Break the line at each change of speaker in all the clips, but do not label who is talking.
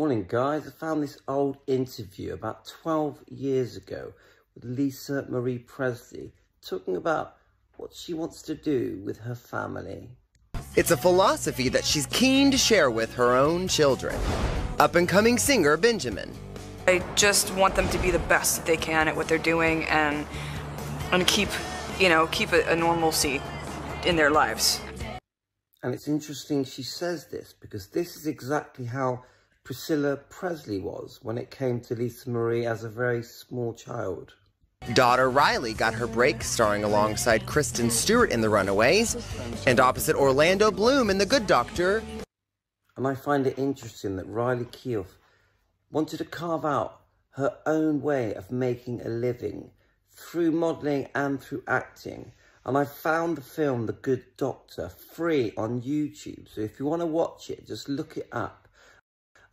Morning guys, I found this old interview about 12 years ago with Lisa Marie Presley talking about what she wants to do with her family.
It's a philosophy that she's keen to share with her own children. Up and coming singer Benjamin.
I just want them to be the best that they can at what they're doing and and keep, you know, keep a, a normalcy in their lives.
And it's interesting she says this because this is exactly how Priscilla Presley was when it came to Lisa Marie as a very small child.
Daughter Riley got her break starring alongside Kristen Stewart in The Runaways and opposite Orlando Bloom in The Good Doctor.
And I find it interesting that Riley Keough wanted to carve out her own way of making a living through modelling and through acting. And I found the film The Good Doctor free on YouTube. So if you want to watch it, just look it up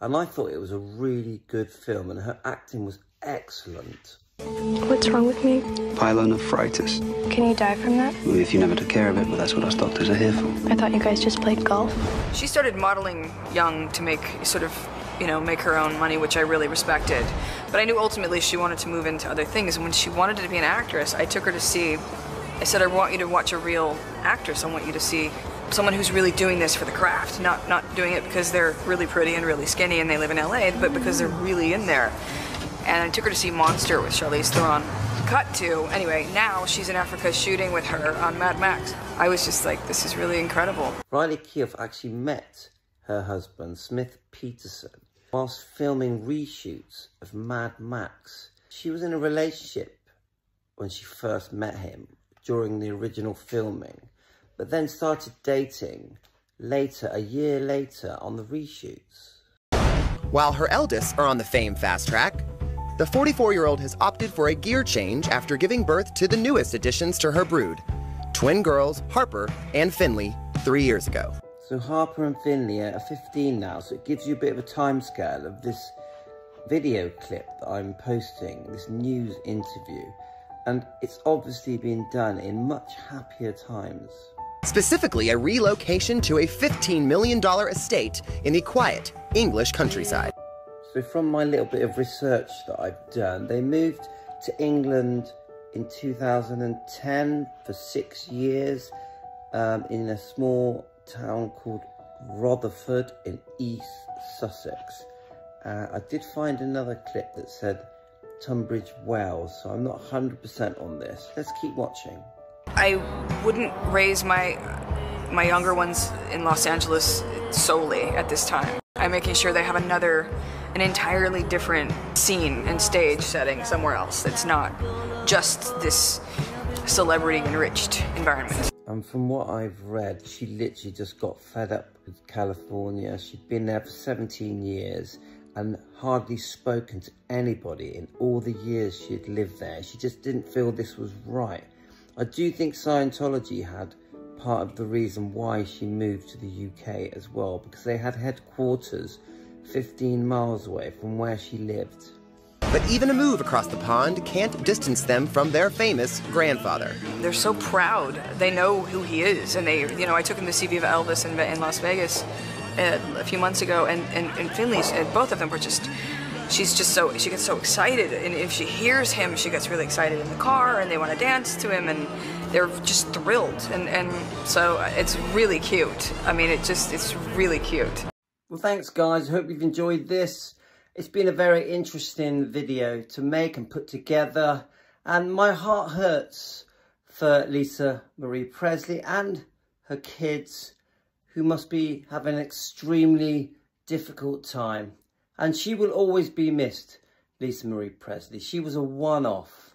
and I thought it was a really good film and her acting was excellent.
What's wrong with me?
Pyelonephritis.
Can you die from that?
Well, if you never took care of it, well, that's what us doctors are here for.
I thought you guys just played golf.
She started modeling young to make sort of, you know, make her own money, which I really respected. But I knew ultimately she wanted to move into other things. And when she wanted to be an actress, I took her to see, I said, I want you to watch a real actress. I want you to see someone who's really doing this for the craft, not not doing it because they're really pretty and really skinny and they live in LA, but because they're really in there. And I took her to see Monster with Charlize Theron. Cut to, anyway, now she's in Africa shooting with her on Mad Max. I was just like, this is really incredible.
Riley Keough actually met her husband, Smith Petersen, whilst filming reshoots of Mad Max. She was in a relationship when she first met him during the original filming but then started dating later, a year later, on the reshoots.
While her eldest are on the fame fast track, the 44 year old has opted for a gear change after giving birth to the newest additions to her brood twin girls, Harper and Finley, three years ago.
So Harper and Finley are 15 now, so it gives you a bit of a timescale of this video clip that I'm posting, this news interview. And it's obviously been done in much happier times
specifically a relocation to a $15 million estate in the quiet English countryside.
So from my little bit of research that I've done, they moved to England in 2010 for six years um, in a small town called Rotherford in East Sussex. Uh, I did find another clip that said Tunbridge Wells, so I'm not 100% on this. Let's keep watching.
I wouldn't raise my my younger ones in Los Angeles solely at this time. I'm making sure they have another, an entirely different scene and stage setting somewhere else that's not just this celebrity enriched environment.
And from what I've read, she literally just got fed up with California. She'd been there for 17 years and hardly spoken to anybody in all the years she'd lived there. She just didn't feel this was right. I do think Scientology had part of the reason why she moved to the UK as well, because they had headquarters 15 miles away from where she lived.
But even a move across the pond can't distance them from their famous grandfather.
They're so proud. They know who he is. And they, you know, I took him to see Viva Elvis in, in Las Vegas uh, a few months ago, and, and, and Finley's, and both of them were just she's just so she gets so excited and if she hears him she gets really excited in the car and they want to dance to him and they're just thrilled and and so uh, it's really cute. I mean it just it's really cute.
Well thanks guys. I hope you've enjoyed this. It's been a very interesting video to make and put together and my heart hurts for lisa marie presley and her kids who must be having an extremely difficult time and she will always be missed, Lisa Marie Presley. She was a one-off.